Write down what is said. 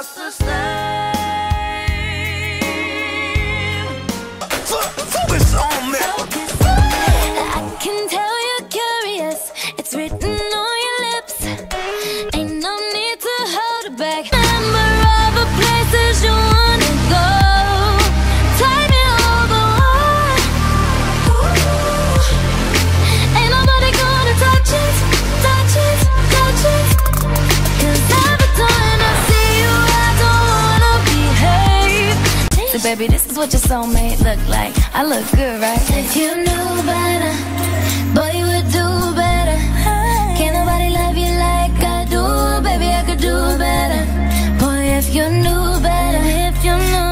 just. picture, baby. This is what your soulmate look like. I look good, right? If you knew better, boy, you would do better. Can't nobody love you like I do, baby. I could do better. Boy, if you knew better, if you knew